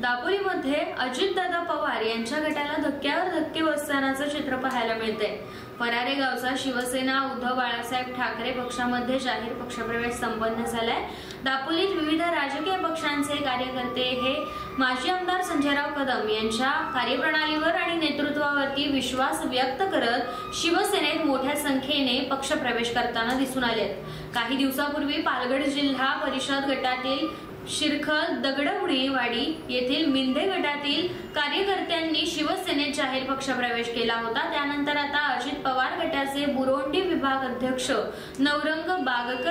दापोलीमध्ये अजितदादा पवार यांच्या गटाला धक्क्यावर धक्के बसतानाचं चित्र पाहायला मिळते फरारे गावचा शिवसेना उद्धव बाळासाहेब ठाकरे पक्षामध्ये जाहीर पक्षप्रवेश संपन्न झालाय. दापोलीत विविध राजकीय पक्षांचे कार्यकर्ते हे माजी आमदार संजयराव कदम यांच्या कार्यप्रणालीवर आणि नेतृत्वावरती विश्वास व्यक्त करत शिवसेनेत मोठ्या संख्येने पक्षप्रवेश करताना दिसून आलेत. काही दिवसापूर्वी पालघर जिल्हा परिषद गटातील शिरखल दगडबुडीवाडी येथील मिंधे गटातील कार्यकर्त्यांनी शिवसेनेत जाहीर पक्षप्रवेश केला होता. त्यानंतर आता अजित पवार गटाचे बुरोंडी विभाग अध्यक्ष नवरंग बागकर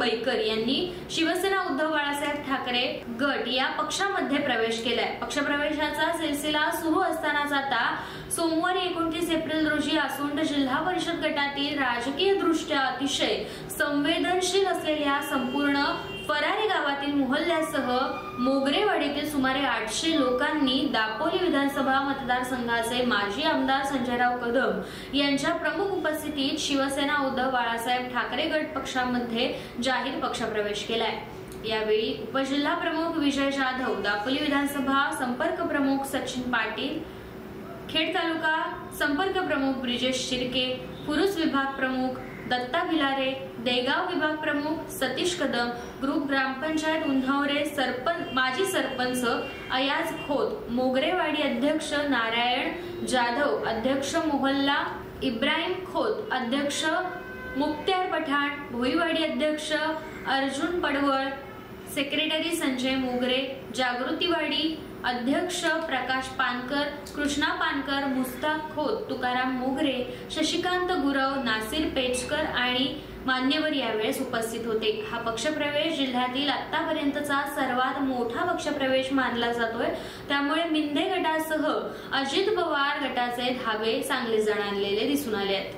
बैकर यांनी शिवसेना उद्धव बाळासाहेब ठाकरे गट या पक्षामध्ये प्रवेश केलाय. पक्षप्रवेशाचा सिलसिला सुरू असतानाच आता सोमवारी एकोणतीस एप्रिल रोजी आसोंड जिल्हा परिषद गटातील राजकीय दृष्ट्या अतिशय संवेदनशील असलेल्या संपूर्ण फरारी गावातील मोहल्ल्यासह मोगरेवाडीतील सुमारे आठशे लोकांनी दापोली विधानसभा मतदारसंघाचे माजी आमदार संजयराव कदम यांच्या प्रमुख उपस्थितीत शिवसेना उद्धव बाळासाहेब ठाकरे गट पक्षामध्ये जाहीर पक्षप्रवेश केलाय. यावेळी उपजिल्हा प्रमुख विजय जाधव दापोली विधानसभा संपर्क प्रमुख सचिन पाटील खेड तालुका संपर्क प्रमुख ब्रिजेश शिर्के पुरुष विभाग प्रमुख दत्ता भिलारे देगाव विभाग प्रमुख सतीश कदम ग्रुप ग्रामपंचायत उन्हावरे सरपंच माजी सरपंच अयाज खोत मोगरेवाडी अध्यक्ष नारायण जाधव अध्यक्ष मोहल्ला इब्राहिम खोत अध्यक्ष मुक्त्यार पठाण भोईवाडी अध्यक्ष अर्जुन पडवळ सेक्रेटरी संजय मोगरे जागृतीवाडी अध्यक्ष प्रकाश पानकर कृष्णा पानकर मुस्ताक खोत तुकाराम मोगरे शशिकांत गुरव नासिर पेचकर आणि मान्यवर यावेळेस उपस्थित होते. हा पक्षप्रवेश जिल्ह्यातील आतापर्यंतचा सर्वात मोठा पक्षप्रवेश मानला जातोय. त्यामुळे मिंदे गटासह अजित पवार गटाचे धावे चांगले जणांलेले दिसून आले आहेत.